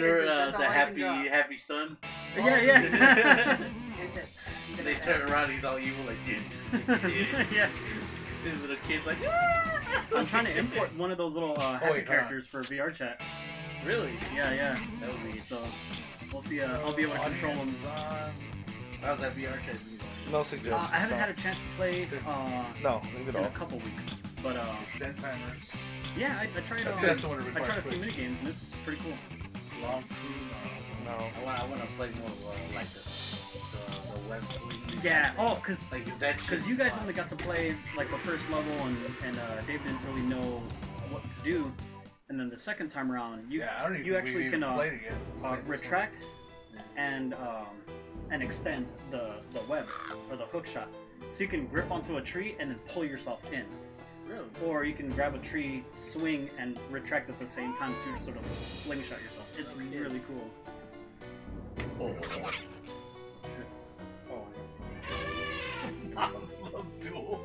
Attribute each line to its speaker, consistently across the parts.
Speaker 1: You're uh,
Speaker 2: That's
Speaker 1: the
Speaker 2: all I
Speaker 1: happy,
Speaker 2: can draw.
Speaker 1: happy son.
Speaker 3: Yeah, yeah.
Speaker 2: And
Speaker 1: they turn around, he's all evil, like, dude. dude.
Speaker 3: yeah.
Speaker 1: The little kid's like, ah!
Speaker 3: I'm trying to import one of those little uh, happy
Speaker 4: wait, hold on.
Speaker 3: characters for VR chat.
Speaker 1: Really?
Speaker 3: Yeah, yeah.
Speaker 1: That would be
Speaker 3: So we'll see. Uh, I'll be able to control them.
Speaker 4: Audience is on.
Speaker 1: How's that VR chat? be
Speaker 5: No
Speaker 3: Uh,
Speaker 5: suggestions.
Speaker 3: I haven't
Speaker 5: no.
Speaker 3: had a chance to play uh,
Speaker 5: No, leave it
Speaker 3: in a
Speaker 5: all.
Speaker 3: couple weeks, but uh,
Speaker 4: Extend timers.
Speaker 3: yeah, I, I tried.
Speaker 4: That's,
Speaker 3: Uh,
Speaker 4: that's the one
Speaker 3: I tried a few
Speaker 4: quick.
Speaker 3: mini games and it's pretty cool.
Speaker 1: Like? Long crew?
Speaker 5: No.
Speaker 1: I want, I want to play more uh, like this, the, the web sleep.
Speaker 3: Yeah. Oh, cause
Speaker 1: Like, is that
Speaker 3: because you guys
Speaker 1: fun?
Speaker 3: only got to play like the first level and and uh, Dave didn't really know what to do, and then the second time around you
Speaker 4: Yeah, I don't even
Speaker 3: you actually can uh,
Speaker 4: played it yet.
Speaker 3: uh,
Speaker 4: Played one.
Speaker 3: retract and um, and extend the the web or the hook shot, so you can grip onto a tree and then pull yourself in.
Speaker 1: Really?
Speaker 3: Or you can grab a tree, swing, and retract at the same time, so you're sort of slingshot yourself. It's
Speaker 1: Okay.
Speaker 3: really cool.
Speaker 1: Oh.
Speaker 4: Mom's Love Duel.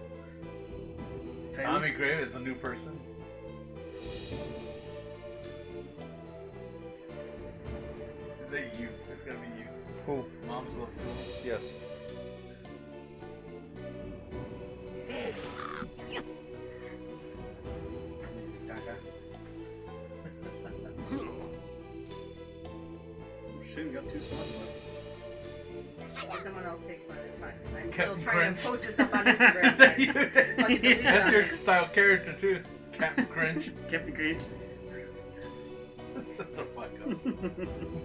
Speaker 3: Fan-
Speaker 4: Tommy Grave is a new person. Is that you? It's gonna be you.
Speaker 5: Who?
Speaker 4: Mom's Love Duel.
Speaker 5: Yes.
Speaker 3: Shit, we got two spots left.
Speaker 2: If someone else takes mine, it's fine. I'm
Speaker 4: Captain
Speaker 2: still trying
Speaker 4: Crunch.
Speaker 2: to post this up on Instagram.
Speaker 4: Is that
Speaker 2: guys. Fucking delete
Speaker 4: That's
Speaker 2: that.
Speaker 4: your style character too. Captain Crunch.
Speaker 3: Captain Cage.
Speaker 4: Shut the fuck up.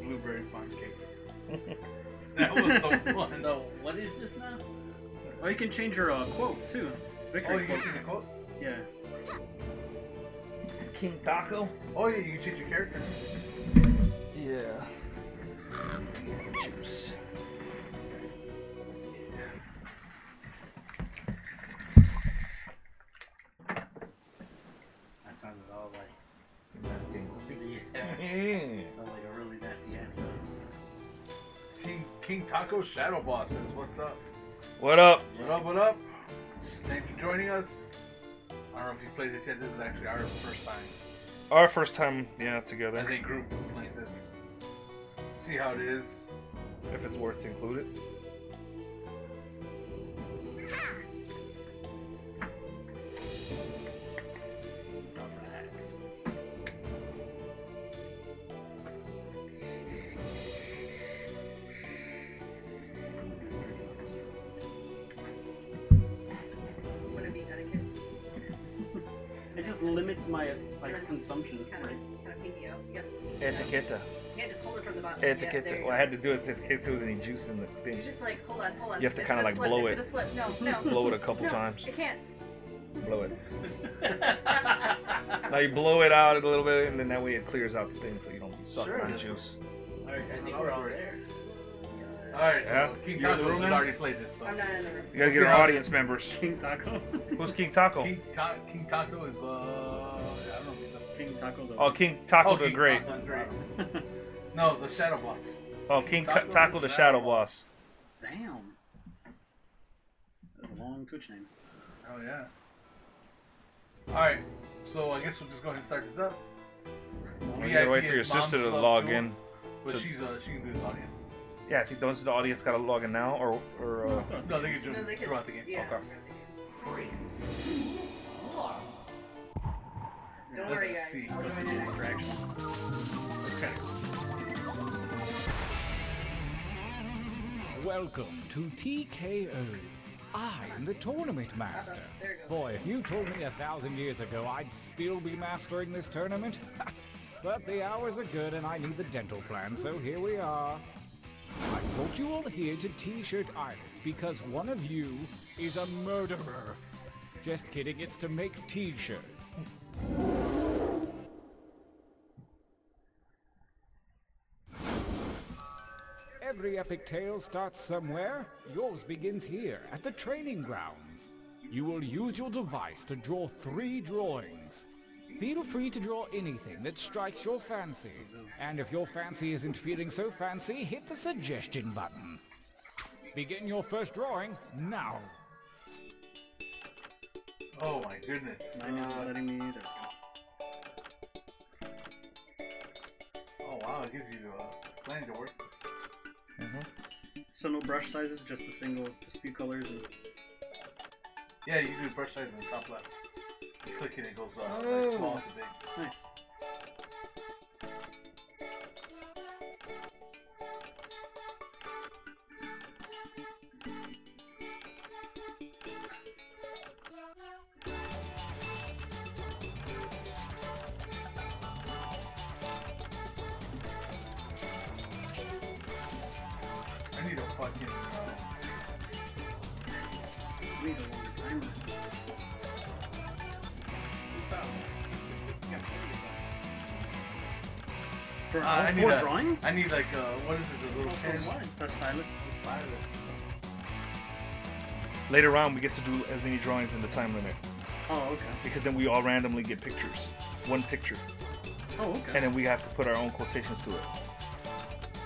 Speaker 4: Blueberry pancake. That was the one.
Speaker 1: So, what is this now?
Speaker 3: oh, you can change your uh, quote too.
Speaker 4: Oh,
Speaker 3: Victory
Speaker 4: you
Speaker 3: quote.
Speaker 4: can change the quote?
Speaker 3: Yeah.
Speaker 5: King Taco?
Speaker 4: Oh yeah, you can change your character.
Speaker 5: Yeah. Juice.
Speaker 1: That sounded all like nasty. Yeah.
Speaker 5: Yeah.
Speaker 1: Sounds like a really nasty animal.
Speaker 4: King, King Taco Shadow Boss says, "What's up?
Speaker 5: What up?
Speaker 4: What up? What up? Thanks for joining us. I don't know if you played this yet. This is actually our first time
Speaker 5: Our first time, yeah, together.
Speaker 4: as a group playing this. See how it is.
Speaker 5: If it's worth to include it.
Speaker 3: Just
Speaker 2: hold it from the. Yeah, there
Speaker 5: Etiqueta. Well, I had to do it in case there was any juice in the thing.
Speaker 2: You're just like, hold on, hold on.
Speaker 5: You have to kinda, like,
Speaker 2: slip,
Speaker 5: blow
Speaker 2: it's
Speaker 5: it.
Speaker 2: slip. No, no.
Speaker 5: Blow it a couple
Speaker 2: no,
Speaker 5: times.
Speaker 2: It can't.
Speaker 5: Blow it. Now you blow it out a little bit, and then that way it clears out the thing, so you don't be sucking
Speaker 1: Sure,
Speaker 5: on
Speaker 1: this
Speaker 5: juice.
Speaker 1: Alright, I think we're all there.
Speaker 4: Alright, so
Speaker 5: Yeah.
Speaker 4: King
Speaker 5: You're the
Speaker 4: Taco
Speaker 5: room
Speaker 4: has already played this. So.
Speaker 2: I'm not in the room.
Speaker 5: You gotta get our
Speaker 4: how it
Speaker 5: audience members.
Speaker 3: King Taco.
Speaker 5: Who's King Taco?
Speaker 4: King, Ta- King Taco is uh, I don't know if he's a
Speaker 3: King Taco. The
Speaker 5: Oh, King Taco
Speaker 4: Oh,
Speaker 5: the
Speaker 4: King
Speaker 5: Great.
Speaker 4: Taco the Great. No, the Shadow Boss.
Speaker 5: Oh, King
Speaker 4: Taco
Speaker 5: Taco, Taco
Speaker 4: the
Speaker 5: the
Speaker 4: Shadow
Speaker 5: Shadow Boss.
Speaker 3: Damn. That's a long Twitch name.
Speaker 4: Oh yeah. All right, so I guess we'll just go ahead and start this up.
Speaker 5: You gotta wait for your sister to log
Speaker 4: Tool,
Speaker 5: in.
Speaker 4: but
Speaker 5: to-
Speaker 4: she's uh, she can do the audience.
Speaker 5: Yeah, I think those the audience gotta log in now, or or uh,
Speaker 4: No, they can do
Speaker 2: No, they
Speaker 4: it
Speaker 2: could-
Speaker 4: throughout the game.
Speaker 2: Yeah.
Speaker 5: Okay.
Speaker 2: Don't
Speaker 4: Let's
Speaker 2: worry, guys.
Speaker 4: see.
Speaker 2: I'll
Speaker 4: Let's
Speaker 2: join
Speaker 4: see
Speaker 2: in.
Speaker 3: Distractions.
Speaker 4: That's kind of
Speaker 6: Welcome to TKO. I'm the tournament master.
Speaker 2: Oh, go.
Speaker 6: Boy, if you told me a thousand years ago I'd still be mastering this tournament, but the hours are good and I need the dental plan, so here we are. I brought you all here to T-Shirt Island because one of you is a murderer. Just kidding, it's to make T-shirts. Every epic tale starts somewhere. Yours begins here, at the training grounds. You will use your device to draw three drawings. Feel free to draw anything that strikes your fancy. And if your fancy isn't feeling so fancy, hit the suggestion button. Begin your first drawing now.
Speaker 4: Oh my goodness.
Speaker 3: Mine is
Speaker 4: Uh,
Speaker 3: letting me. There
Speaker 4: oh wow, it gives you uh, plenty to work. with.
Speaker 3: So no brush sizes, just a single, just a few colors. And...
Speaker 4: Yeah, you do brush size in the top left. You click it, it goes uh,
Speaker 3: Oh.
Speaker 4: like small to big.
Speaker 3: Nice. We need a longer timer. For
Speaker 4: Uh,
Speaker 3: all
Speaker 4: I need
Speaker 3: four
Speaker 4: a-
Speaker 3: drawings?
Speaker 4: I need like uh, what is it? The little pen.
Speaker 3: for what? A stylus.
Speaker 4: Stylus.
Speaker 5: Later on, we get to do as many drawings in the time limit
Speaker 3: Oh, okay.
Speaker 5: because then we all randomly get pictures, one picture,
Speaker 3: Oh, okay.
Speaker 5: and then we have to put our own quotations to it.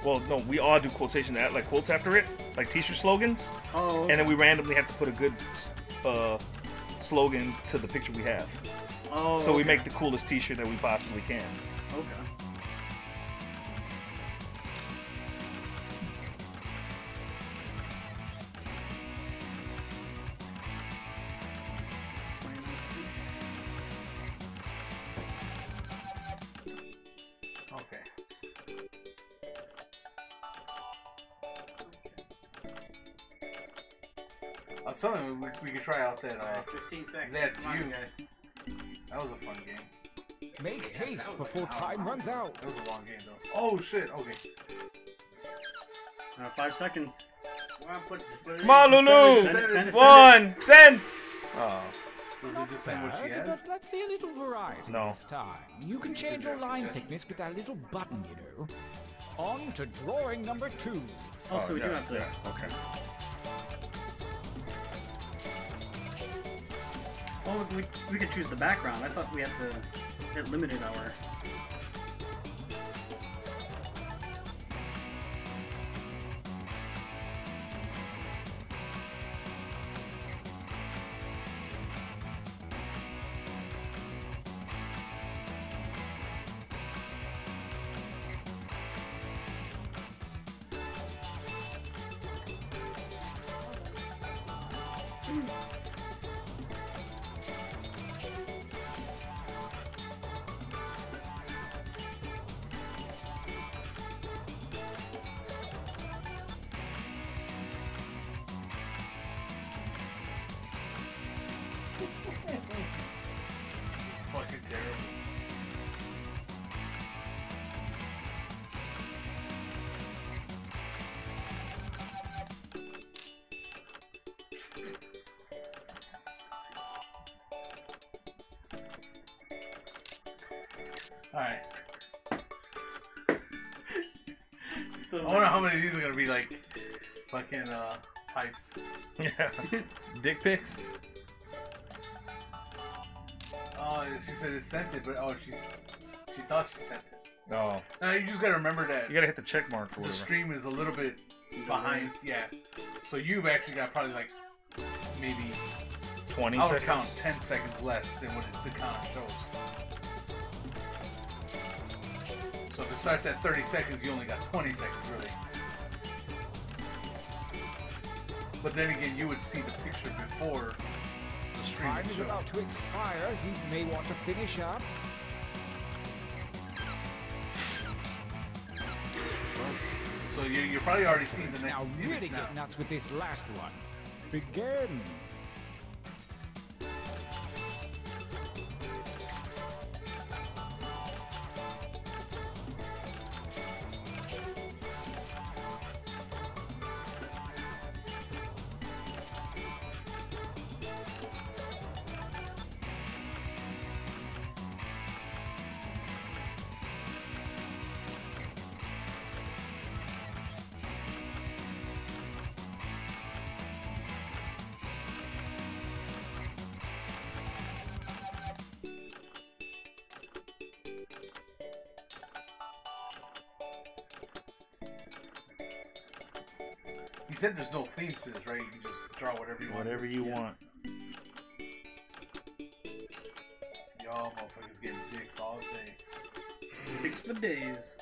Speaker 5: Well, no, we all do quotations, at- like quotes after it, like T-shirt slogans,
Speaker 3: oh, okay.
Speaker 5: and then we randomly have to put a good uh, slogan to the picture we have.
Speaker 3: oh,
Speaker 5: so we
Speaker 3: okay.
Speaker 5: make the coolest T-shirt that we possibly can.
Speaker 3: Okay.
Speaker 1: Seconds.
Speaker 4: that's
Speaker 1: Come on,
Speaker 4: you.
Speaker 1: guys.
Speaker 4: that was a fun game.
Speaker 6: Make haste before time runs out.
Speaker 4: That was a long game though. Oh shit. Okay.
Speaker 3: Uh, five seconds.
Speaker 1: Come on, put, put
Speaker 5: Come on. Lulu!
Speaker 3: Send it, send it, send it.
Speaker 5: One, send. Oh
Speaker 4: Does it just say what she
Speaker 6: Bad,
Speaker 4: has?
Speaker 6: but let's see a little variety
Speaker 5: No.
Speaker 6: this time. You can change your line thickness with that little button, you know. On to drawing number two.
Speaker 3: Oh, so we do have to.
Speaker 5: yeah, okay.
Speaker 3: Oh, we, we could choose the background. I thought we had to. It limited our.
Speaker 4: Alright.
Speaker 3: So
Speaker 4: I wonder how many of these are gonna be like fucking uh pipes.
Speaker 5: Yeah. Dick pics.
Speaker 4: Oh, she said it sent it, but oh, she she thought she sent it.
Speaker 5: Oh,
Speaker 4: Now you just gotta remember that
Speaker 5: you gotta hit the check mark or
Speaker 4: the
Speaker 5: whatever.
Speaker 4: stream is a little bit behind. Yeah, so you've actually got probably like maybe
Speaker 5: Twenty
Speaker 4: I would
Speaker 5: seconds.
Speaker 4: count ten seconds less than what the counter shows. Starts at 30 seconds, you only got 20 seconds really. But then again, you would see the picture before the stream
Speaker 6: Time is about to expire. You may want to finish up.
Speaker 4: So you, you're probably already seeing the next
Speaker 6: Now really
Speaker 4: now.
Speaker 6: get nuts with this last one. Begin.
Speaker 4: There's no theme to this, right? You can just draw whatever you want.
Speaker 5: Whatever you want.
Speaker 4: Y'all motherfuckers getting dicks all day.
Speaker 3: Dicks for days.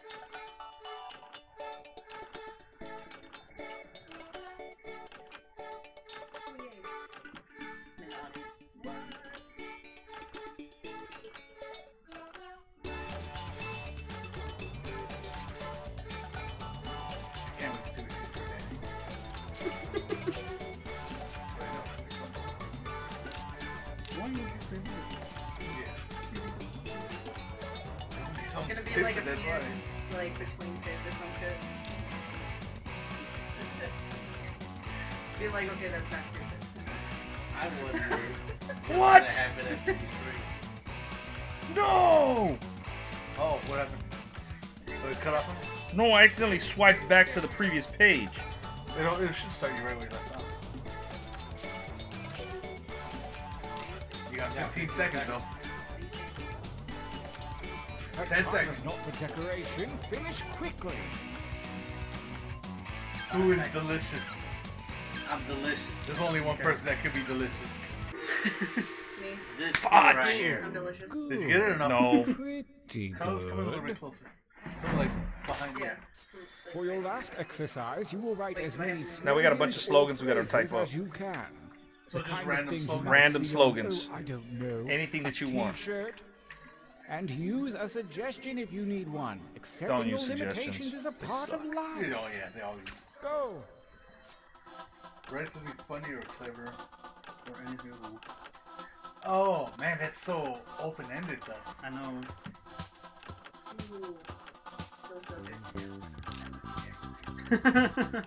Speaker 2: Like a penis is like between tits or some shit. Be like, okay, that's not stupid.
Speaker 1: I wonder.
Speaker 5: What?
Speaker 1: What happened at these three?
Speaker 5: No!
Speaker 4: Oh, what happened? Did it cut off?
Speaker 5: No, I accidentally swiped back to the previous page.
Speaker 4: It, don't- it should start you right where you left off. You got 15 seconds though.
Speaker 6: That
Speaker 4: 10 seconds.
Speaker 6: not for decoration. Finish quickly.
Speaker 4: Who is delicious?
Speaker 1: I'm delicious.
Speaker 4: There's only one person that could be delicious.
Speaker 2: Me,
Speaker 1: This
Speaker 5: Fudge.
Speaker 1: right here.
Speaker 2: I'm delicious.
Speaker 6: Good.
Speaker 4: Did you get it or no?
Speaker 5: No.
Speaker 6: Pretty good.
Speaker 4: Come, come a little bit closer. Come like behind you.
Speaker 6: For your last exercise, you will write as many
Speaker 5: Now we got a bunch of slogans we gotta type up.
Speaker 6: as you can.
Speaker 4: So just
Speaker 6: of
Speaker 4: random slogans?
Speaker 5: Random slogans.
Speaker 6: oh, I don't know.
Speaker 5: Anything that you want.
Speaker 6: T-shirt. And use a suggestion if you need one. Accepting
Speaker 5: Don't use
Speaker 6: your limitations is a
Speaker 5: They
Speaker 6: part of
Speaker 5: suck.
Speaker 6: life.
Speaker 4: Oh yeah, they all
Speaker 6: Go.
Speaker 4: Write something funny or clever.
Speaker 3: Or anything you want.
Speaker 4: Oh man, that's so open-ended though.
Speaker 3: I know.
Speaker 2: Ooh. Feels so good.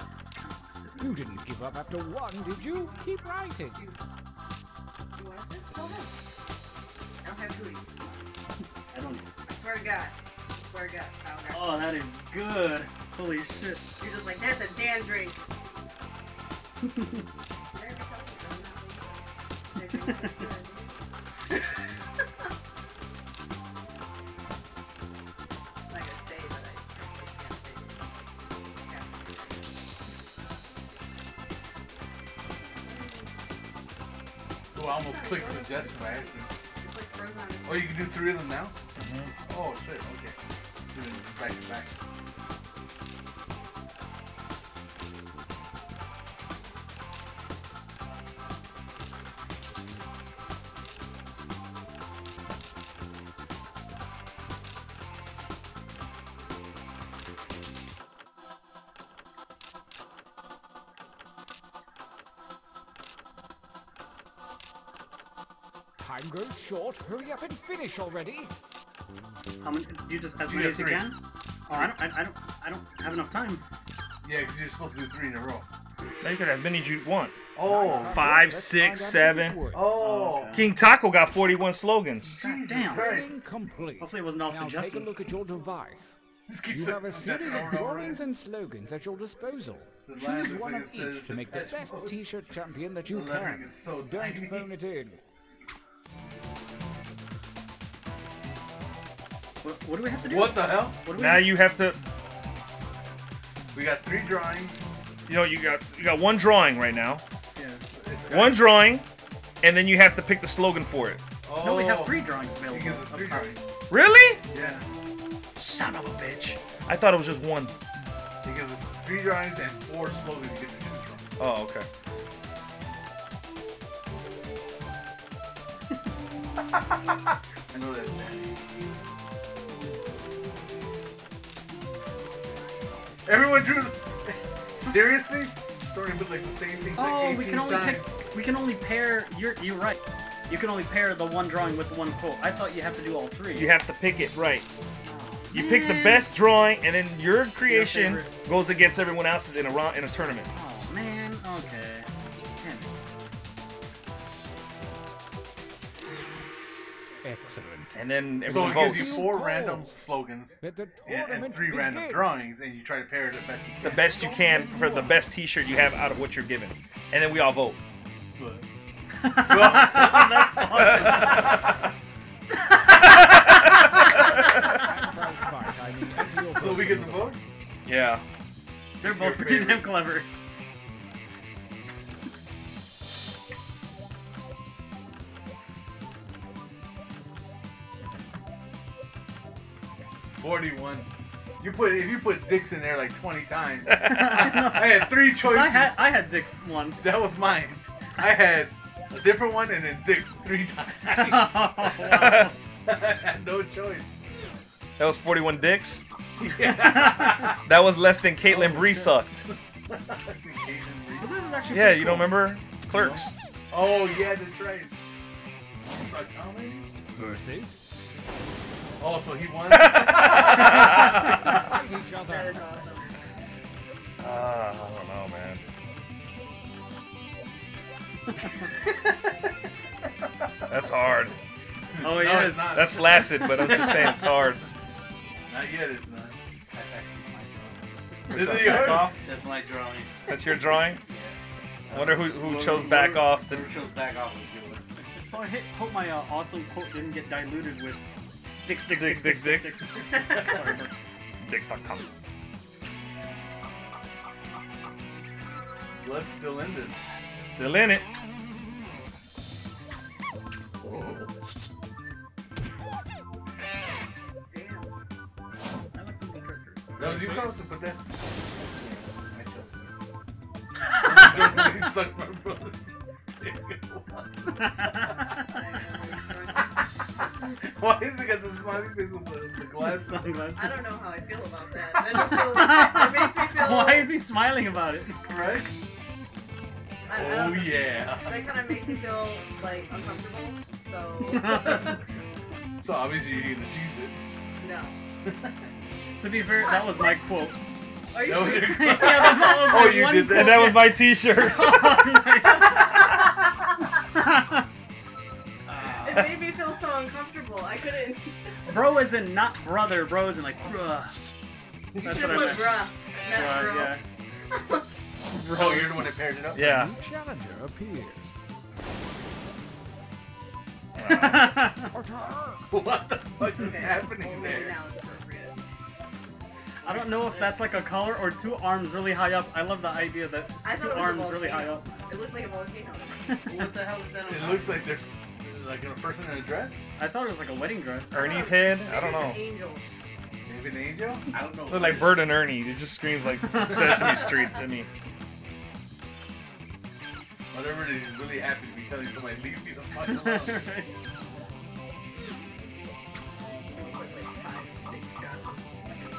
Speaker 6: You didn't give up after one, did you? Keep writing.
Speaker 2: You want to sit? Go ahead. I don't have cooties.
Speaker 3: I don't.
Speaker 2: I swear to God. I swear to God. I
Speaker 3: Oh, that is good. Holy shit.
Speaker 2: You're just like, that's a Dan drink. I'm not gonna say, but I just can't say it. Yeah.
Speaker 4: Oh, I almost clicked suggest by accident.
Speaker 2: It's like frozen on his
Speaker 4: Oh, you can do three of them now? Oh shit, okay. Back back.
Speaker 6: Time goes short. Hurry up and finish already.
Speaker 3: How many? You just as
Speaker 4: You
Speaker 3: many as you
Speaker 4: three.
Speaker 3: can. Oh, I don't. I, I don't. I don't have enough time.
Speaker 4: Yeah, because you're supposed to do three in a row.
Speaker 5: Now you could have as many as you want.
Speaker 4: Oh,
Speaker 5: Five,
Speaker 6: Let's
Speaker 5: six,
Speaker 6: find out if
Speaker 5: seven.
Speaker 6: it works.
Speaker 4: oh,
Speaker 3: okay.
Speaker 5: King Taco got 41 slogans.
Speaker 4: Jesus
Speaker 3: damn.
Speaker 4: Christ.
Speaker 6: Complete.
Speaker 3: Hopefully it wasn't all
Speaker 6: now take a look at your device. You have a series of drawings and slogans at your disposal. Choose one of each to make the best t-shirt champion that you can.
Speaker 4: so
Speaker 6: Don't
Speaker 4: tiny.
Speaker 6: phone it in.
Speaker 3: What, what do we have to do?
Speaker 4: What the hell?
Speaker 3: What do we
Speaker 5: Now you have to,
Speaker 4: We got three drawings.
Speaker 5: you know, you got you got one drawing right now.
Speaker 3: Yeah.
Speaker 5: One drawing, and then you have to pick the slogan for it.
Speaker 4: Oh,
Speaker 3: No, we have oh. three drawings available.
Speaker 4: Because it's
Speaker 3: up
Speaker 4: three drawings.
Speaker 5: Really?
Speaker 4: Yeah.
Speaker 5: Son of a bitch. I thought it was just one.
Speaker 4: Because it's three drawings and four slogans to get the choose from.
Speaker 5: Oh, okay.
Speaker 4: I know that's Everyone drew. Seriously? Starting with like the same thing
Speaker 3: Oh,
Speaker 4: 18
Speaker 3: we can only
Speaker 4: times.
Speaker 3: pick. We can only pair. You're you're right. You can only pair the one drawing with the one quote. I thought you have to do all three.
Speaker 5: You have to pick it right. You pick the
Speaker 3: eh.
Speaker 5: best drawing, and then your creation
Speaker 3: favorite.
Speaker 5: goes against everyone else's in a round in a tournament.
Speaker 6: Excellent.
Speaker 5: And then everyone
Speaker 4: So
Speaker 5: everyone
Speaker 4: it gives you four
Speaker 6: Goals.
Speaker 4: random slogans and, and
Speaker 6: tournament
Speaker 4: three random drawings, and you try to pair it the best you
Speaker 5: the best you can for the best T-shirt you have out of what you're given, and then we all vote.
Speaker 4: But-
Speaker 3: That's awesome.
Speaker 6: Right, right, I mean, enter your
Speaker 4: so we get the
Speaker 6: the
Speaker 4: vote?
Speaker 5: Yeah.
Speaker 3: They're both pretty damn clever.
Speaker 4: Forty-one. You put if you put dicks in there like twenty times.
Speaker 3: I
Speaker 4: I had three choices.
Speaker 3: I had I had dicks once.
Speaker 4: that was mine. I had a different one and then dicks three times.
Speaker 3: Oh, wow.
Speaker 4: I had no choice.
Speaker 5: That was 41 dicks.
Speaker 4: Yeah.
Speaker 5: That was less than Caitlyn
Speaker 3: Oh,
Speaker 5: Bree sucked.
Speaker 3: So this is actually
Speaker 5: Yeah,
Speaker 3: pretty
Speaker 5: you don't remember Clerks?
Speaker 4: Oh yeah, that's right. Suck how?
Speaker 6: Versus
Speaker 4: Oh, so he won.
Speaker 6: Fight each
Speaker 2: That
Speaker 6: other.
Speaker 2: is awesome.
Speaker 5: Ah, I don't know, man. That's hard.
Speaker 3: Oh,
Speaker 4: no,
Speaker 3: yes.
Speaker 4: it's not.
Speaker 5: That's flaccid, but I'm just saying it's hard.
Speaker 4: Not yet. It's not.
Speaker 1: That's actually my drawing.
Speaker 4: Is it yours?
Speaker 5: off?
Speaker 1: That's my drawing.
Speaker 5: That's your drawing?
Speaker 1: Yeah.
Speaker 5: I wonder who, who
Speaker 1: Whoever-
Speaker 5: chose back
Speaker 1: whoever-
Speaker 5: off to.
Speaker 1: Whoever chose back off was good.
Speaker 3: So I hit, hope my uh, awesome quote didn't get diluted with dicks, dicks,
Speaker 5: Dicks,
Speaker 3: dicks,
Speaker 5: dicks,
Speaker 3: dicks,
Speaker 5: dicks.
Speaker 3: dicks. Sorry, Bert.
Speaker 5: Dix.com.
Speaker 4: Blood's still in this.
Speaker 5: Still in it.
Speaker 2: Damn.
Speaker 3: I like movie characters.
Speaker 4: That was you, Carlos, to put that. I chose. suck my brothers. Why is he got the smiley face with the, the glasses?
Speaker 3: Sunglasses.
Speaker 2: I don't know how I feel about that. I just feel it makes me feel.
Speaker 3: Why is he smiling about it?
Speaker 4: Right?
Speaker 2: I, I
Speaker 4: Oh
Speaker 2: don't-
Speaker 4: yeah.
Speaker 2: That kind of makes me feel like uncomfortable. So
Speaker 4: So obviously you're gonna choose it.
Speaker 2: no.
Speaker 3: to be fair, that was my quote.
Speaker 2: Are you
Speaker 4: That was
Speaker 2: serious?
Speaker 4: your-
Speaker 3: yeah, that, that was
Speaker 4: Oh,
Speaker 3: my
Speaker 4: you
Speaker 3: one
Speaker 4: did that?
Speaker 5: And that was my t shirt.
Speaker 3: quote.
Speaker 2: It made me feel so uncomfortable. I couldn't.
Speaker 3: bro is in not brother, bro is in like bruh.
Speaker 2: You
Speaker 3: That's
Speaker 2: should
Speaker 3: what I
Speaker 2: put
Speaker 3: meant.
Speaker 2: bruh, not
Speaker 3: Bruh,
Speaker 2: bro.
Speaker 3: yeah. Bro,
Speaker 4: Oh, you're the one that paired it up?
Speaker 5: yeah.
Speaker 6: New challenger appears.
Speaker 4: What the fuck is
Speaker 2: Okay,
Speaker 4: happening
Speaker 2: well,
Speaker 4: there?
Speaker 2: now it's appropriate.
Speaker 3: I don't know if that's like a collar or two arms really high up. I love the idea that
Speaker 2: I
Speaker 3: two
Speaker 2: thought it was a
Speaker 3: arms really high up.
Speaker 2: It looked like a volcano.
Speaker 1: What the hell is that? on
Speaker 4: It
Speaker 1: top?
Speaker 4: looks like they're like a person in a dress.
Speaker 3: I thought it was like a wedding dress.
Speaker 5: Ernie's head? I don't know.
Speaker 2: It's an angel.
Speaker 4: Maybe an angel.
Speaker 1: I don't know.
Speaker 5: Look like Bert and Ernie. It just screams like Sesame Street to me.
Speaker 4: Whatever it is, he's really happy to be telling somebody, leave me the fuck alone.
Speaker 2: Like five, six shots.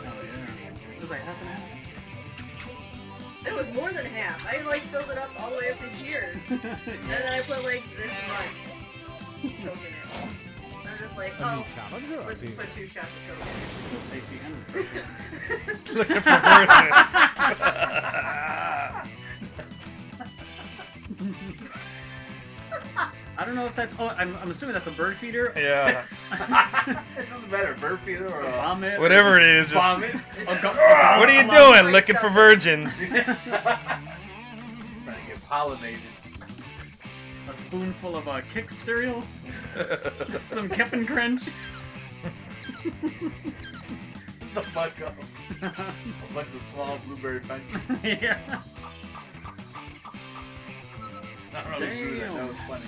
Speaker 3: Oh, yeah. It was like half and half.
Speaker 2: It was more than half. I like filled it up all the way up to here, and then I put like this much coke in it. I'm just like, oh, let's just put two shots of coke
Speaker 3: Tasty and refreshing.
Speaker 2: in it.
Speaker 5: Looking for virgins.
Speaker 3: I don't know if that's. Oh, I'm, I'm assuming that's a bird feeder.
Speaker 5: yeah.
Speaker 4: it doesn't matter, bird feeder or
Speaker 3: A
Speaker 4: a
Speaker 3: vomit.
Speaker 5: Whatever it is, just.
Speaker 4: vomit.
Speaker 3: A go-
Speaker 5: what are you doing? Looking for virgins.
Speaker 4: Trying to get pollinated.
Speaker 3: A spoonful of uh, Kix cereal. Some Cap'n Crunch.
Speaker 4: the fuck up. A bunch of small blueberry pancakes.
Speaker 3: yeah.
Speaker 4: I don't know who drew that. That was funny.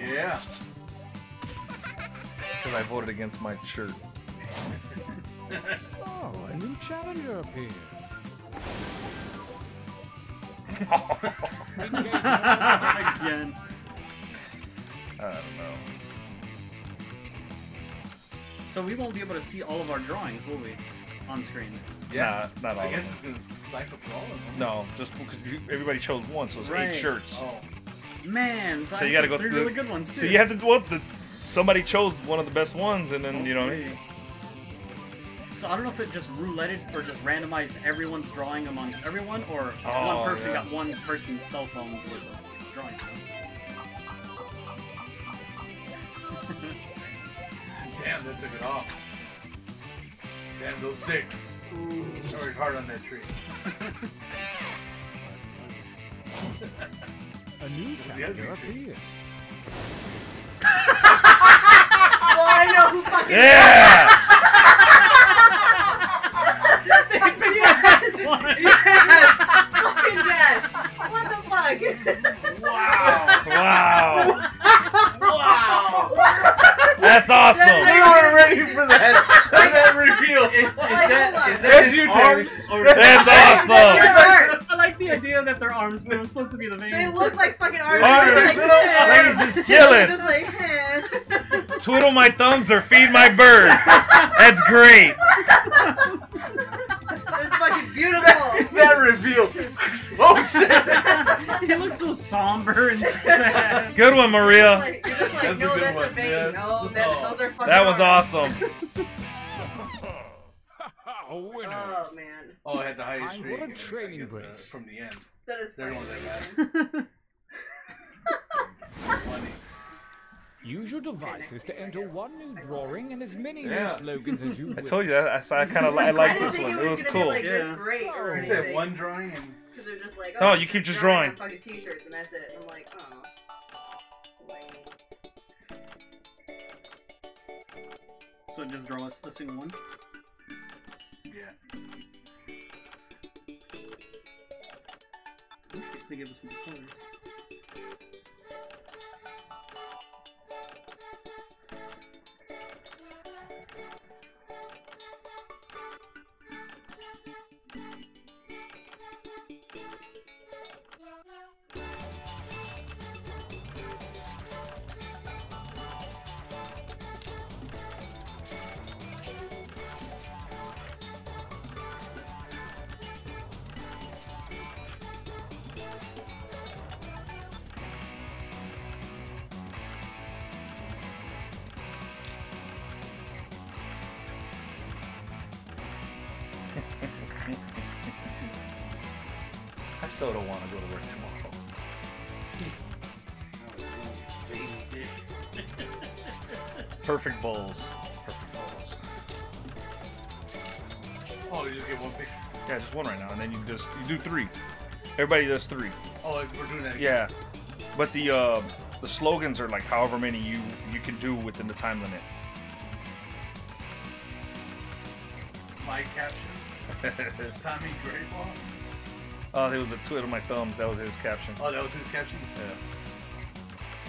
Speaker 3: yeah.
Speaker 4: Yeah.
Speaker 5: Because I voted against my shirt.
Speaker 6: Oh, a new challenger appears. Engage
Speaker 3: Again.
Speaker 5: I don't know.
Speaker 3: So we won't be able to see all of our drawings, will we? On screen.
Speaker 4: Yeah.
Speaker 5: Nah, not all
Speaker 4: I
Speaker 5: of
Speaker 4: guess
Speaker 5: them.
Speaker 4: it's gonna cycle through all of them.
Speaker 5: No, just because you- everybody chose one, so it's
Speaker 3: Right.
Speaker 5: eight shirts.
Speaker 4: Oh.
Speaker 3: Man, so,
Speaker 5: So
Speaker 3: I
Speaker 5: you gotta go
Speaker 3: three
Speaker 5: through-
Speaker 3: really good ones too.
Speaker 5: So you have to well, the, somebody chose one of the best ones, and then you know.
Speaker 3: Okay. So I don't know if it just rouletted or just randomized everyone's drawing amongst everyone, or
Speaker 5: Oh,
Speaker 3: one person
Speaker 5: yeah.
Speaker 3: got one person's cell phone's worth of drawings.
Speaker 4: Damn, that took it off. Damn, those dicks. I worked hard on that tree.
Speaker 6: A new
Speaker 4: the tree?
Speaker 6: appears.
Speaker 2: well, I know who fucking.
Speaker 5: Yeah!
Speaker 2: Yes! yes! Fucking yes! What the fuck?
Speaker 5: Wow!
Speaker 4: Wow!
Speaker 5: That's awesome!
Speaker 4: You were ready for that, for that reveal.
Speaker 1: Is, is
Speaker 2: Like,
Speaker 1: that
Speaker 2: hold on.
Speaker 1: is
Speaker 4: That's
Speaker 1: that his
Speaker 4: you,
Speaker 1: arms or
Speaker 5: That's awesome!
Speaker 3: I like the idea that their arms, but it was supposed to be the veins.
Speaker 2: They look like fucking arms.
Speaker 5: Arms.
Speaker 2: Like,
Speaker 5: Ladies just chilling.
Speaker 2: Just like, eh.
Speaker 5: Twiddle my thumbs or feed my bird. That's great.
Speaker 2: It's fucking beautiful.
Speaker 4: that reveal. Oh shit!
Speaker 3: he looks so somber and sad.
Speaker 5: Good one, Maria.
Speaker 2: Like, you're just like,
Speaker 4: That's
Speaker 2: no,
Speaker 4: good
Speaker 2: that's a
Speaker 4: one, yes.
Speaker 2: No, that's,
Speaker 4: Oh.
Speaker 2: those are fucking
Speaker 5: That one's
Speaker 2: arms.
Speaker 5: awesome.
Speaker 6: Winners.
Speaker 2: Oh man,
Speaker 4: Oh, I had the highest
Speaker 6: I'm
Speaker 4: rating.
Speaker 6: what a
Speaker 4: I
Speaker 6: training
Speaker 4: guess, uh,
Speaker 6: break.
Speaker 4: from the end.
Speaker 2: that is
Speaker 4: They're
Speaker 2: funny.
Speaker 4: the ones that got funny.
Speaker 6: Use your devices to enter one new drawing and as many
Speaker 5: Yeah.
Speaker 6: new slogans as you
Speaker 5: I told you that. I, I kind of I
Speaker 2: I
Speaker 5: like this one.
Speaker 2: it
Speaker 5: It
Speaker 2: was
Speaker 5: was cool.
Speaker 2: be like
Speaker 3: Yeah.
Speaker 2: this great or
Speaker 4: You said one drawing and
Speaker 2: Because they're just like,
Speaker 5: No,
Speaker 2: oh,
Speaker 5: you keep just
Speaker 2: drawing
Speaker 5: drawing.
Speaker 2: on fucking t-shirts and that's it. I'm like, oh.
Speaker 3: So just draw us a single one.
Speaker 4: yeah.
Speaker 3: I wish they gave us more colors.
Speaker 5: I still don't want to go to work tomorrow. Perfect bowls. Perfect bowls.
Speaker 4: Oh, you just get one picture.
Speaker 5: Yeah, just one right now, and then you just you do three. Everybody does three.
Speaker 4: Oh, like, we're doing that again.
Speaker 5: Yeah, but the uh, the slogans are like however many you you can do within the time limit.
Speaker 4: My caption. Tommy Greyball.
Speaker 5: Oh, it was the twit of my thumbs. That was his caption.
Speaker 4: Oh, that was his caption.
Speaker 5: Yeah,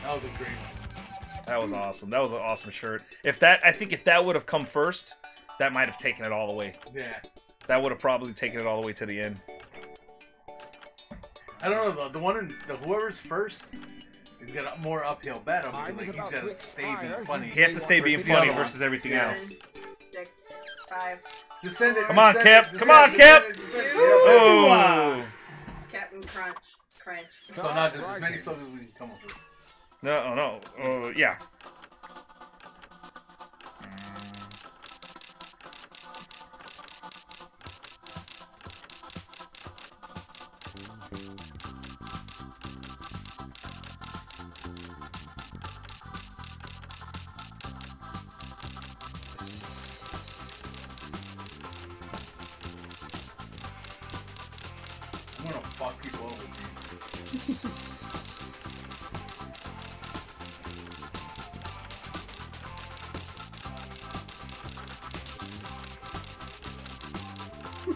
Speaker 4: That was a great one.
Speaker 5: that was awesome. That was an awesome shirt. If that, I think if that would have come first, that might have taken it all the way.
Speaker 4: Yeah.
Speaker 5: That would have probably taken it all the way to the end.
Speaker 4: I don't know the, the one in the whoever's first. He's got a more uphill battle
Speaker 6: Time
Speaker 4: because like, he's
Speaker 6: about
Speaker 4: got
Speaker 6: to
Speaker 4: to stay being funny.
Speaker 5: He has to stay being funny versus everything
Speaker 2: Seven,
Speaker 5: else.
Speaker 2: Six, five,
Speaker 4: Just send it.
Speaker 5: Come on,
Speaker 4: send
Speaker 5: Cap. Come on,
Speaker 4: it,
Speaker 5: Cap.
Speaker 4: just send it, just send it.
Speaker 5: Oh
Speaker 2: Captain Crunch, Crunch.
Speaker 4: So not just as
Speaker 6: Start
Speaker 4: many
Speaker 6: writing.
Speaker 4: slogans we can come up with.
Speaker 5: no, no. Uh, yeah.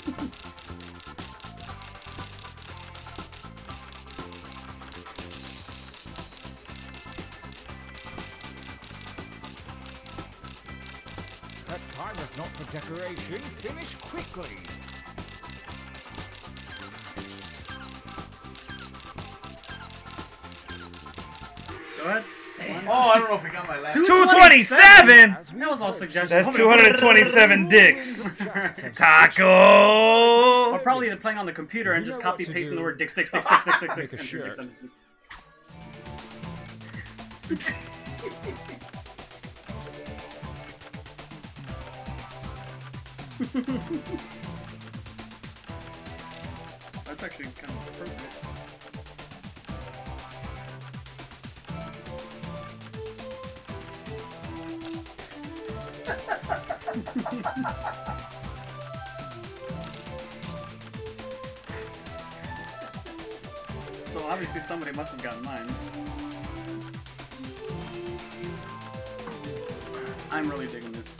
Speaker 6: That time is not for decoration. Finish quickly.
Speaker 3: Go ahead.
Speaker 4: Oh, I don't know if we got my last.
Speaker 5: 227?
Speaker 3: That was all suggestions.
Speaker 5: That's 227 dicks.
Speaker 6: The
Speaker 5: Taco!
Speaker 3: Or probably playing on the computer and just copy pasting the word dick, stick, stick, stick, stick, stick,
Speaker 6: Make
Speaker 3: stick,
Speaker 6: a
Speaker 3: enter, dick,
Speaker 6: shirt.
Speaker 3: sentence. That's So obviously somebody must have gotten mine. I'm really digging this.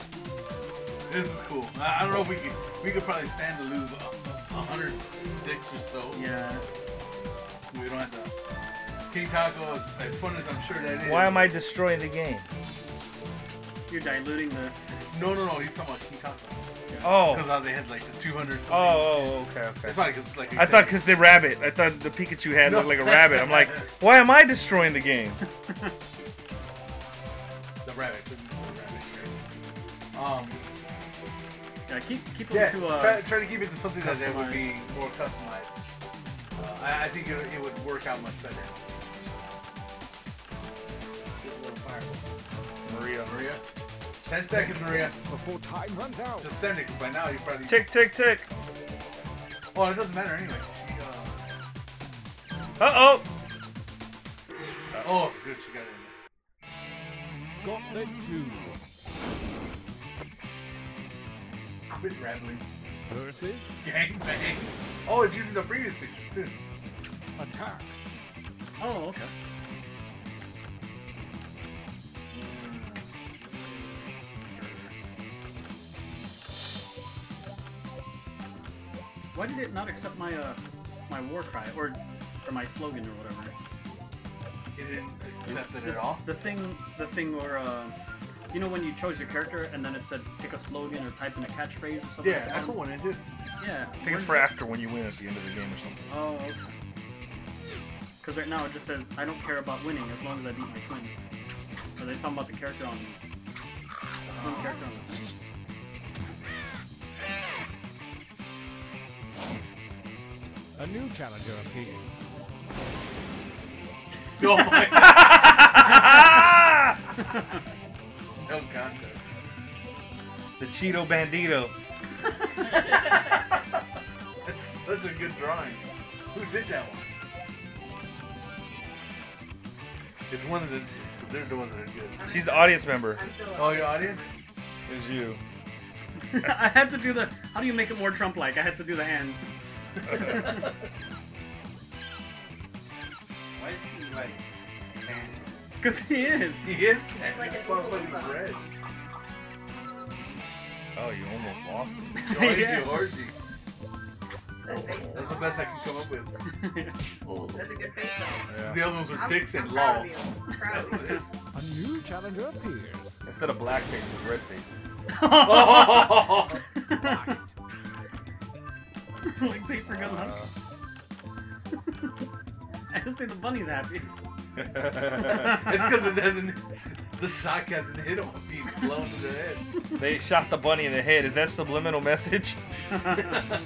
Speaker 4: This is cool. I, I don't know if we could. We could probably stand to lose a, a hundred dicks or so.
Speaker 3: Yeah.
Speaker 4: We don't have to. King Taco, as fun as I'm sure that is.
Speaker 5: Why am I destroying the game?
Speaker 3: You're diluting the.
Speaker 4: No, no, no. He's talking about King Taco.
Speaker 5: Oh.
Speaker 4: Because how they had like the 200. something.
Speaker 5: Oh, oh, okay, okay.
Speaker 4: It's probably 'cause, like.
Speaker 5: I thought because the rabbit. I thought the Pikachu had
Speaker 4: No.
Speaker 5: looked like a rabbit. I'm like, why am I destroying the game?
Speaker 4: the rabbit. The. Um.
Speaker 3: Yeah, keep keep it
Speaker 4: Yeah.
Speaker 3: to uh.
Speaker 4: try, try to keep it to something that, that would be more customized. Uh, I, I think it, it would work out much better. Ten seconds, Maria.
Speaker 6: Before time runs out.
Speaker 4: Just send it. 'cause by now you probably.
Speaker 5: Tick, tick, tick.
Speaker 4: Oh, it doesn't matter anyway. She, uh...
Speaker 5: Uh oh.
Speaker 4: Oh, good. She got it. in
Speaker 6: Gauntlet 2
Speaker 4: there. Quit rambling.
Speaker 6: versus
Speaker 4: Gang bang. Oh, it's using the previous picture too.
Speaker 6: Attack.
Speaker 3: Oh, okay. Why did it not accept my uh my war cry or or my slogan or whatever?
Speaker 4: It didn't accept it at all.
Speaker 3: The thing, the thing where uh, you know when you chose your character and then it said pick a slogan or type in a catchphrase or something.
Speaker 4: Yeah,
Speaker 3: like
Speaker 4: I
Speaker 3: that?
Speaker 4: put one in too.
Speaker 3: Yeah.
Speaker 5: I think it's for
Speaker 3: it?
Speaker 5: after when you win at the end of the game or something.
Speaker 3: Oh, okay. Because right now it just says I don't care about winning as long as I beat my twin. Are they talking about the character on the twin character on the
Speaker 6: A new challenger appears.
Speaker 4: Oh my god. no contest.
Speaker 5: the Cheeto Bandito.
Speaker 4: That's such a good drawing. Who did that one? It's one of the. They're the ones that are good.
Speaker 5: She's the audience member.
Speaker 2: I'm still
Speaker 4: Oh, your audience?
Speaker 5: Is you.
Speaker 3: I had to do the. How do you make it more Trump-like? I had to do the hands.
Speaker 1: Why is he like tan?
Speaker 3: Because he is.
Speaker 4: He is.
Speaker 2: He's like an
Speaker 4: Motherfucking
Speaker 2: Oompa
Speaker 4: bread.
Speaker 5: Oh, you almost lost it.
Speaker 4: Join
Speaker 3: Yeah.
Speaker 4: the orgy.
Speaker 2: That face,
Speaker 4: That's
Speaker 2: though.
Speaker 4: the best I can come up with. Oh.
Speaker 2: That's a good face, though.
Speaker 4: The other ones were
Speaker 2: I'm,
Speaker 4: dicks
Speaker 2: I'm
Speaker 4: and
Speaker 2: proud
Speaker 4: lol.
Speaker 2: of you. Proud of you.
Speaker 6: A new challenger appears.
Speaker 5: Instead of blackface, it's red face.
Speaker 4: Oh!
Speaker 6: Fight.
Speaker 3: like tape for good luck. I just think the bunny's happy.
Speaker 4: it's because it doesn't. The shock hasn't hit him. Being blown to the head.
Speaker 5: they shot the bunny in the head. Is that subliminal message?
Speaker 3: I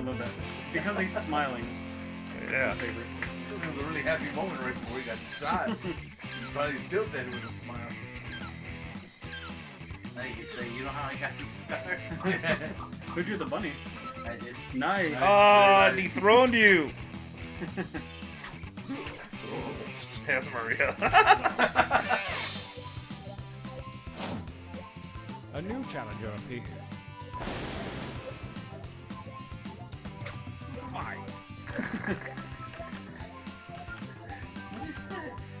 Speaker 3: love that. Because he's smiling. That's
Speaker 5: Yeah.
Speaker 3: my favorite.
Speaker 4: It was a really happy moment right before he got shot. But he's probably still dead with a smile.
Speaker 1: Like you say, you know how I got these scars?
Speaker 3: Who drew the bunny?
Speaker 1: I did.
Speaker 3: Nice.
Speaker 5: Oh,
Speaker 1: Very nice.
Speaker 5: dethroned you. Yes, Maria.
Speaker 6: A new challenger appears. Fight.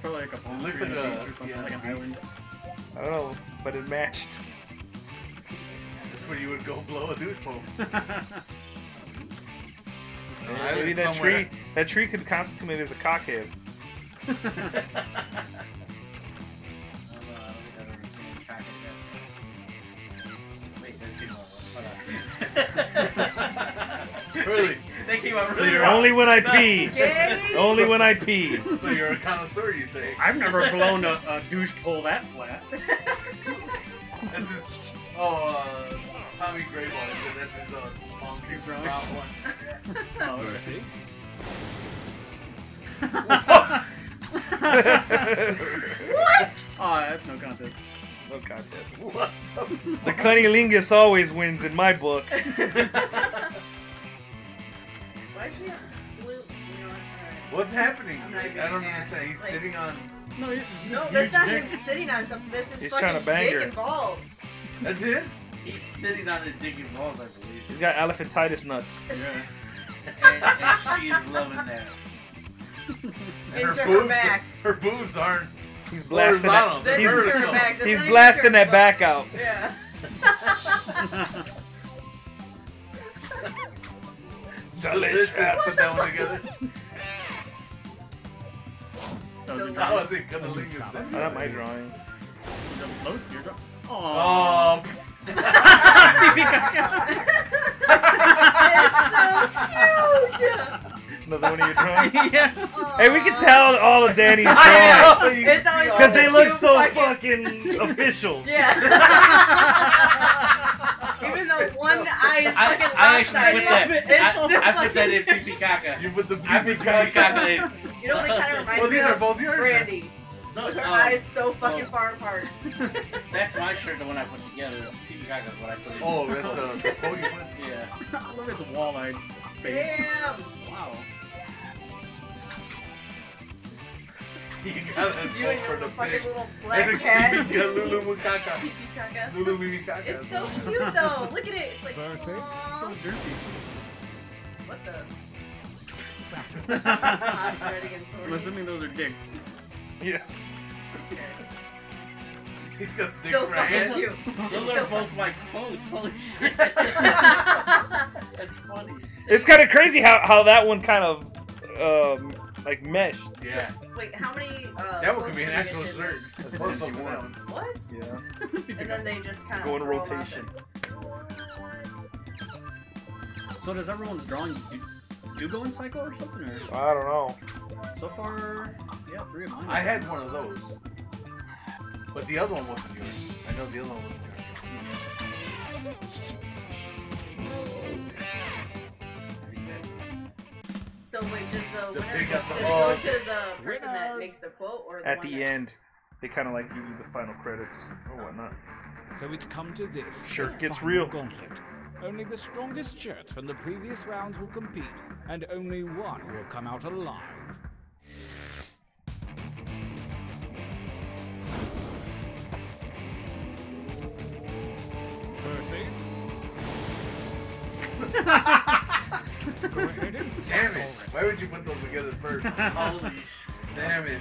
Speaker 3: Probably like a palm tree
Speaker 4: like
Speaker 3: a
Speaker 4: a-
Speaker 3: or something,
Speaker 4: yeah,
Speaker 3: like an
Speaker 4: beach.
Speaker 3: island.
Speaker 5: I don't know, but it matched.
Speaker 4: That's where you would go blow a douche pole.
Speaker 5: Maybe that tree, that tree could constitute as a cockhead.
Speaker 1: They came out
Speaker 4: So you're
Speaker 1: wrong.
Speaker 5: Only when I pee.
Speaker 2: Gay?
Speaker 5: Only when I pee.
Speaker 4: So you're a connoisseur, you say?
Speaker 3: I've never blown a, a douche pole that flat.
Speaker 4: That's his. Oh, uh, Tommy Grayball. That's his uh, long
Speaker 3: He's growing.
Speaker 4: round one.
Speaker 3: Oh, okay.
Speaker 6: Versus
Speaker 2: What?
Speaker 3: Oh, that's no contest.
Speaker 5: no contest.
Speaker 4: What the
Speaker 5: The cunnilingus always wins in my book.
Speaker 4: What's happening?
Speaker 2: I'm not even
Speaker 4: I don't understand. He's
Speaker 2: Like-
Speaker 4: sitting on.
Speaker 3: No, it's
Speaker 2: No,
Speaker 3: this
Speaker 2: that's not
Speaker 3: dick.
Speaker 2: him sitting on something. This is
Speaker 5: He's
Speaker 2: fucking
Speaker 5: trying to bang
Speaker 2: dick
Speaker 5: her.
Speaker 2: and balls.
Speaker 4: That's his?
Speaker 1: He's sitting on his dick and balls, I believe.
Speaker 5: He's got elephantitis nuts.
Speaker 3: Yeah.
Speaker 1: And, and she is loving that.
Speaker 4: And
Speaker 2: Into her
Speaker 4: boobs,
Speaker 2: back.
Speaker 4: Her boobs aren't
Speaker 5: He's blasting
Speaker 4: horizontal.
Speaker 5: that.
Speaker 2: That's
Speaker 5: He's,
Speaker 2: into her
Speaker 4: vertical.
Speaker 2: back.
Speaker 5: He's blasting that back out.
Speaker 2: Yeah.
Speaker 4: Delicious. Put that one together.
Speaker 3: That was your
Speaker 4: How
Speaker 3: drawing.
Speaker 4: is it cunnilingus?
Speaker 5: Oh, not my drawing.
Speaker 3: Is that close? Your drawing? Aww.
Speaker 4: Oh,
Speaker 2: It's so cute.
Speaker 5: Another one of your drawings.
Speaker 3: yeah.
Speaker 5: Hey, we can tell all of Danny's
Speaker 4: I know.
Speaker 5: drawings
Speaker 2: It's always
Speaker 5: because they look so
Speaker 2: fucking-
Speaker 5: fucking official.
Speaker 2: Yeah. Even though one eye eye is fucking
Speaker 7: I actually put that.
Speaker 2: It's
Speaker 7: I, I put that in
Speaker 2: fucking-
Speaker 7: Pee Kaka.
Speaker 4: You put the
Speaker 7: I put
Speaker 4: PB
Speaker 7: Pee Kaka in.
Speaker 2: You know what it kind of reminds
Speaker 4: Well,
Speaker 2: me
Speaker 4: these
Speaker 2: of?
Speaker 4: are both yours. then.
Speaker 2: Brandy.
Speaker 7: No,
Speaker 2: With her
Speaker 7: oh,
Speaker 2: eyes so fucking
Speaker 7: oh.
Speaker 2: far apart.
Speaker 7: That's my shirt, the one I put together. Pee Kaka is what I put in.
Speaker 4: Oh, that's the, the quote you put.
Speaker 7: Yeah.
Speaker 3: I love its wall-eyed face.
Speaker 2: Damn.
Speaker 3: Wow.
Speaker 4: You got a
Speaker 2: You
Speaker 4: quote
Speaker 2: and
Speaker 4: for
Speaker 2: your
Speaker 4: the
Speaker 2: fucking
Speaker 4: fish.
Speaker 2: little
Speaker 4: And
Speaker 2: black
Speaker 4: the
Speaker 2: cat.
Speaker 4: PB Lulu Mukaka.
Speaker 2: Pee pee caca.
Speaker 4: Lulu Mimi Kaka.
Speaker 2: It's so cute though. Look at it. It's like.
Speaker 6: Versus?
Speaker 2: aw.
Speaker 3: It's so derpy.
Speaker 2: What the?
Speaker 3: I'm assuming those are dicks.
Speaker 5: Yeah.
Speaker 4: He's got six
Speaker 2: Still fucking cute.
Speaker 7: Those are both my quotes. Holy shit. That's funny.
Speaker 5: It's kind of crazy how, how that one kind of um like meshed.
Speaker 4: Yeah.
Speaker 2: Wait, how many? Uh,
Speaker 4: That one could be an actual
Speaker 2: get to?
Speaker 4: shirt. As opposed to something that one.
Speaker 2: What?
Speaker 5: Yeah.
Speaker 2: And then they just kind of
Speaker 5: Go in rotation.
Speaker 3: So does everyone's drawing do, do go in cycle or something? Or
Speaker 5: I don't know.
Speaker 3: so far, yeah, three of mine.
Speaker 4: I had one of those. But the other one wasn't yours. I know the other one wasn't yours. I think that's
Speaker 2: So wait, does the
Speaker 4: The
Speaker 2: winner
Speaker 4: big the-
Speaker 2: does it
Speaker 4: oh,
Speaker 2: go to the person that makes the quote or the
Speaker 5: At the
Speaker 2: that-
Speaker 5: end, they kind of like give you the final credits oh, or whatnot.
Speaker 6: So it's come to this.
Speaker 5: Sure,
Speaker 6: it
Speaker 5: gets real.
Speaker 6: Gauntlet. Only the strongest shirts from the previous rounds will compete, and only one will come out alive. Versus. Go ahead and
Speaker 4: Damn it! Why would you put those together first?
Speaker 7: Holy sh-
Speaker 4: Damn it!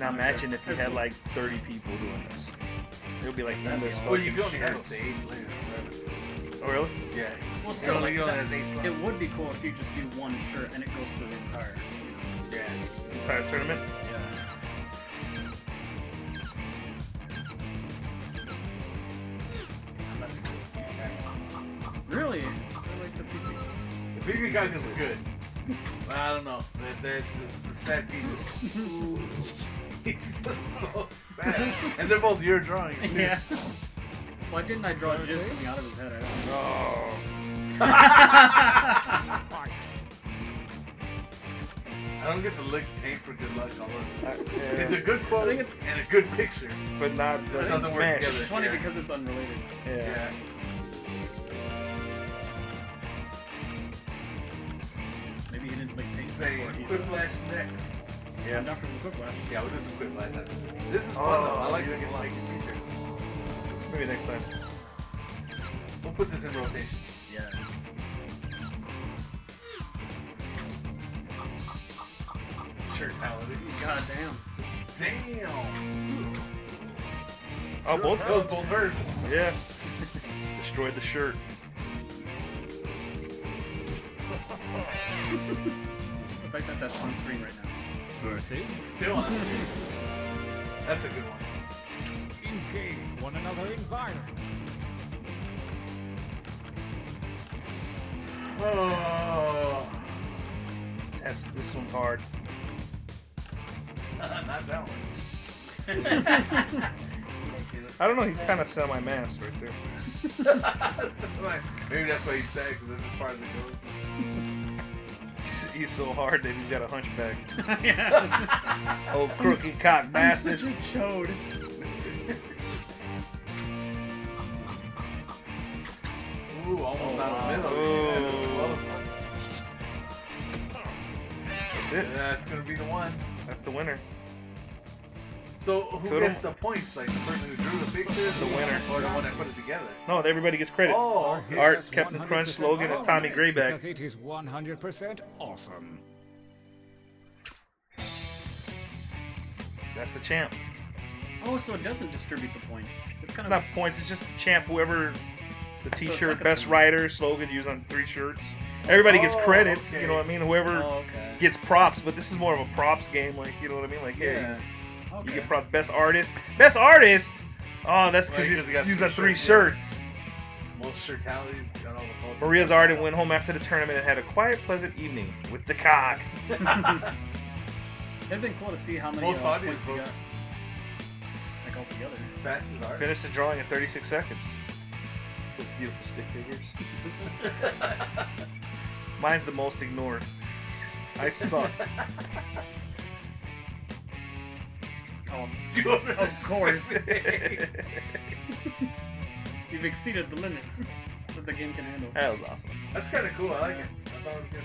Speaker 5: Now imagine if you had like 30 people doing this. It would be like endless
Speaker 4: Well,
Speaker 5: fucking
Speaker 4: you only have
Speaker 5: shirts.
Speaker 4: to eight players.
Speaker 5: Oh really?
Speaker 4: Yeah.
Speaker 3: Well,
Speaker 4: It
Speaker 3: still, like,
Speaker 4: only
Speaker 3: that-
Speaker 4: has eight slots.
Speaker 3: it would be cool if you just do one shirt and it goes through the entire.
Speaker 4: Yeah.
Speaker 5: Entire tournament.
Speaker 3: Really? I like the PP.
Speaker 4: The BB Gaga is good. I don't know. The, the, the, the sad Peters. He's just so sad. And they're both your drawings. Too.
Speaker 3: Yeah. Why didn't I draw jizz coming out of his head? I don't know.
Speaker 5: Oh.
Speaker 4: I don't get to lick tape for good luck all the time.
Speaker 5: Uh, yeah.
Speaker 4: It's a good quote
Speaker 3: I think it's-
Speaker 4: and a good picture.
Speaker 5: but not
Speaker 4: It
Speaker 5: doesn't,
Speaker 4: doesn't work
Speaker 5: mesh.
Speaker 4: together.
Speaker 3: It's funny
Speaker 4: Yeah.
Speaker 3: because it's unrelated.
Speaker 5: Yeah.
Speaker 4: Yeah.
Speaker 3: Maybe he didn't lick tape
Speaker 4: Say
Speaker 3: before. He's
Speaker 4: Quiplash next.
Speaker 3: I'm down for some quick.
Speaker 4: Yeah, we'll do some Quiplash after this. This is fun
Speaker 5: Oh,
Speaker 4: though. I like this
Speaker 5: get like t-shirts. Maybe next time.
Speaker 4: We'll put this in rotation.
Speaker 3: Yeah.
Speaker 4: Shirtality.
Speaker 3: God damn.
Speaker 4: Damn.
Speaker 5: Oh, both.
Speaker 4: That was both hers.
Speaker 5: Yeah. Destroyed the shirt.
Speaker 3: The fact that that's on screen right now.
Speaker 6: Versus.
Speaker 4: Still on. That's a good one.
Speaker 6: Engage one another in violence.
Speaker 4: Oh.
Speaker 5: That's this one's hard.
Speaker 4: Not that one.
Speaker 5: I don't know. He's kind of semi-masked right there.
Speaker 4: Maybe that's why he's sad because this is part of the joke.
Speaker 5: He's, he's so hard that he's got a hunchback.
Speaker 3: yeah.
Speaker 5: Oh, crooked cock
Speaker 3: I'm
Speaker 5: bastard.
Speaker 3: such a chode.
Speaker 4: Ooh, almost out of the middle.
Speaker 5: Oh.
Speaker 4: Yeah, that was close.
Speaker 5: That's it.
Speaker 4: That's gonna be the one.
Speaker 5: That's the winner.
Speaker 4: So who
Speaker 5: Total-
Speaker 4: gets the points? Like the person who drew the picture,
Speaker 5: The winner.
Speaker 4: or the one that put it together?
Speaker 5: No, everybody gets credit.
Speaker 4: Oh, okay.
Speaker 5: Art, Cap'n Crunch
Speaker 6: 100%
Speaker 5: slogan is
Speaker 6: awesome.
Speaker 5: Tommy Grayback.
Speaker 6: Because it is 100% awesome.
Speaker 5: That's the champ.
Speaker 3: Oh, so it doesn't distribute the points. It's kind of
Speaker 5: not points. It's just the champ. Whoever the T-shirt,
Speaker 3: like
Speaker 5: best
Speaker 3: tournament.
Speaker 5: rider slogan used on three shirts. Everybody gets
Speaker 4: Oh,
Speaker 5: credits.
Speaker 4: okay.
Speaker 5: You know what I mean? Whoever
Speaker 3: Oh, okay.
Speaker 5: gets props, but this is more of a props game. Like you know what I mean? Like hey,
Speaker 4: Yeah.
Speaker 3: Okay.
Speaker 5: you get props. Best artist. Best artist. Oh, that's because
Speaker 4: Right, 'cause
Speaker 5: he's
Speaker 4: he got
Speaker 5: used
Speaker 4: three
Speaker 5: on three
Speaker 4: shirts,
Speaker 5: shirts.
Speaker 4: Most shirtalities got all the votes.
Speaker 5: Maria's Arden went home after the tournament and had a quiet, pleasant evening with the cock.
Speaker 3: It'd been cool to see how many
Speaker 4: Most
Speaker 3: uh,
Speaker 4: audience
Speaker 3: points you got.
Speaker 4: votes.
Speaker 3: Like altogether.
Speaker 4: Fast as art.
Speaker 5: Finish the drawing in 36 seconds. Those beautiful stick figures. Mine's the most ignored. I sucked.
Speaker 3: Oh, Of course. you've exceeded the limit that the game can handle.
Speaker 5: that was awesome.
Speaker 4: That's kind of cool. I like it. I thought it was good.